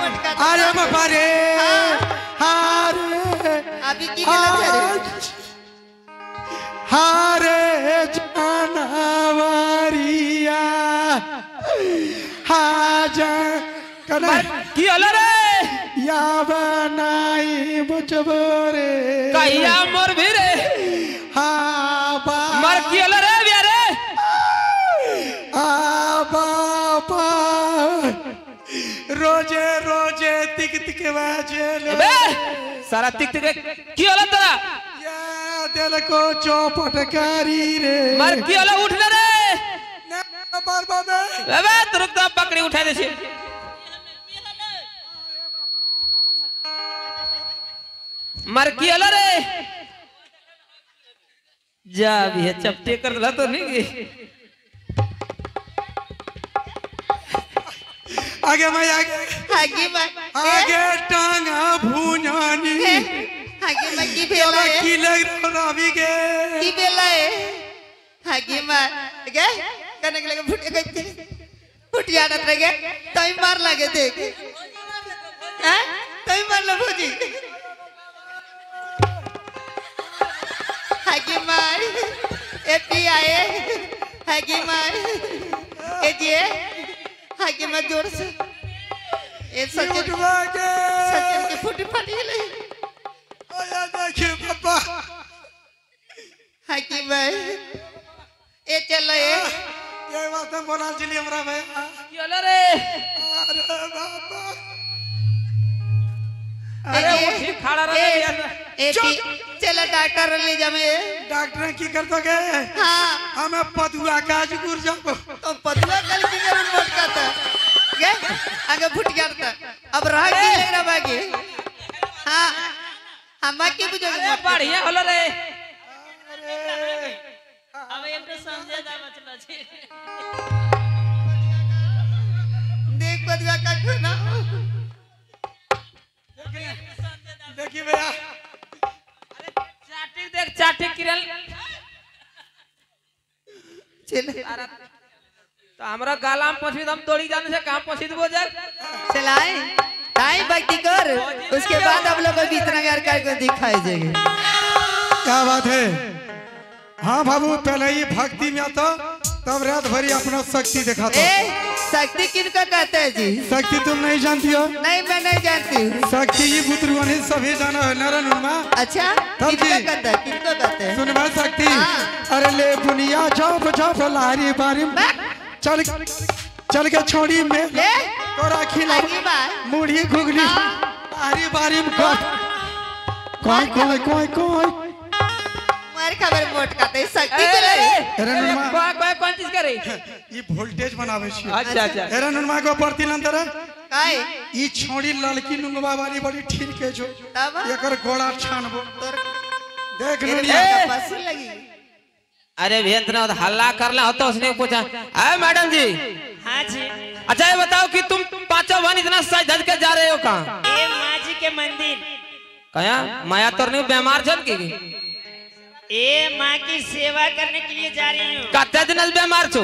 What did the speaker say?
अरे बाबा रे हाँ। हारे। अभी की गलत है? हारे। जानवरिया। हाजा कने। की हलो या बनाई बुझबो रे। कहिया मोर भी रे। तिक तिक बाजे ले बे सारा तिक तिक की हलो तेरा या दिल को चौपट करी रे मर की हलो उठ ले रे ना बार बाबे बे तुरंत पकड़ी उठा दे से मर की हलो रे जा भी है चपटे कर दिला तो नहीं आगे मैं आगे आगे आगे टांगा भूनानी। आगे बा की चला बेला है? की लग रहा रवि के। की बेला है? आगे मा गे? कनक लगे फुट गए फुट जाना लगे तई मार लगे देख हैं? तई मार लो भौजी। आगे मार ए सचिन सचिन के फुट फट गए। आया देखिए पापा। हाकी भाई। ए चलो ए। ये बात हम बोला चली हमरा भैया की रे? अरे बाबा। अरे उठी खड़ा रह ए, चलो डॉक्टर ले जामे डॉक्टर की कर दोगे? हाँ। हमें पदुआ काज गुर जाओ। तो पतला गे आगे फुट गया अब रह की लग रहा बाकी हाँ हम बाकी अरे बढ़िया हलो रे अब एकरो समझेगा बचलो छै देख पतला का खाना देखिए भैया चाटी देख चाटी किरल चल तो हमरा गाला में पछी हम तोड़ी जाने से कहाँ पछी देबो जा चलाए टाइम भक्ति कर। उसके बाद हम लोग को बीतनगर कर को दिखाई देंगे। क्या बात है? हाँ बाबू पहले ही भक्ति में आता तब रात भरी अपना शक्ति दिखाता। ए शक्ति किनको कहते हैं जी? शक्ति तुम नहीं जानती हो? नहीं मैं नहीं जानती हूँ। शक्ति ये बुतरुआनी सभी जाना है नरन उनमा अच्छा तब किनको जी। कहते हैं किनको कहते हैं? सुन भाई शक्ति। हाँ। अरे ले बुनिया चौप चौप लारी बारी। चल चल के छोड़ी में ले। तोरा खिला। आगे बात मुढ़ी घुगनी। हाँ। लारी बारी में कोई कोई कोई कोई कोई। मार खबर मोट कहते हैं शक्ति ए, को ले अरे नुनमा कोई कोई कौन चीज़ करे। ये वोल्टेज बनावे छी। अच्छा अच्छा। अरे नुनमा को प्रति नंतर काय ई छोड़ी लड़की नुनवा वाली बड़ी ठीक के जो। तब? एकर गोड़ा छानबो। तोर देख नुनिया। का पसु लगी। अरे भेंतना हल्ला करला होता उसने पूछा। अरे मैडम जी? हाँ जी। अच्छा ये बताओ कि तुम पाँचों बहन इतना सज धज के जा रहे हो कहाँ? माँ जी के मंदिर। कहा? माया तो नहीं बीमार चल की? ए माँ की सेवा करने के लिए जा रही हूँ। कते दिन बीमार छो?